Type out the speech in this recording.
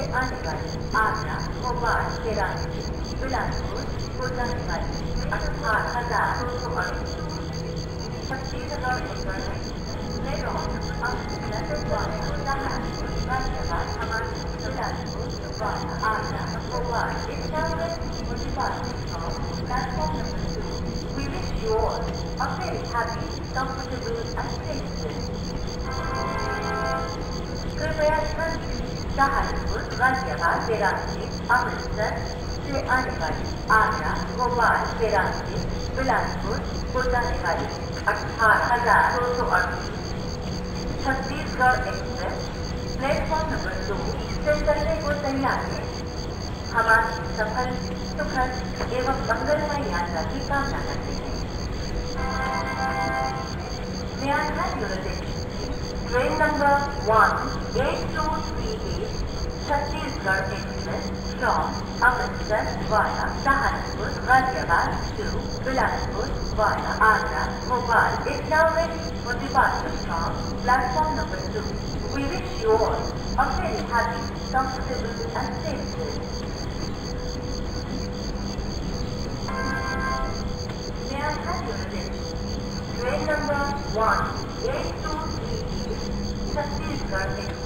Este Anfall Adler Oval Bereich Belastung Bundesweit Asphalt Hazard Verzierte Leuchtsäule Melon Ausgeklärte Bäume Unterhand Weiterwahl Verwandten Belastung Wahl Adler Oval Windschaufe und Fahrzeugkauf Landwirtschaft We wish you all a very happy, comfortable and safe trip. Prepare Saharanpur Ghaziabad रास्ते अमृतसर से आने वाली आगरा भोपाल रास्ते बिलासपुर को जाने वाली अठारह हज़ार दो सौ अड़तीस छत्तीसगढ़ एक्सप्रेस प्लेटफॉर्म नंबर दो से चलने को तैयार है हमारी सफल सुखद एवं मंगलमय यात्रा की कामना करते हैं May I have your attention? Train number Chhattisgarh express from Amritsar via Saharanpur Ghaziabad to Bilaspur via Agra Bhopal is now for departure from platform number two. We wish you all a very happy, comfortable, and safe trip. Train number 1, 823, Chhattisgarh